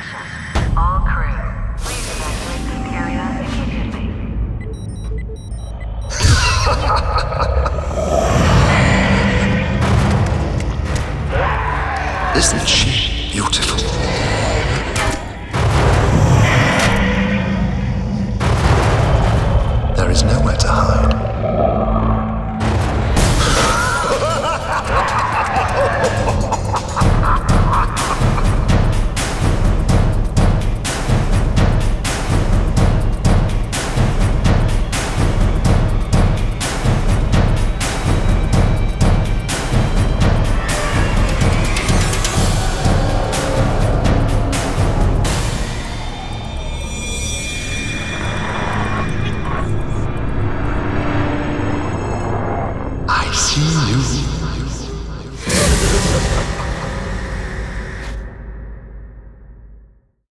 Attention, all crew. Please evacuate this area immediately. Isn't she beautiful? Brasil.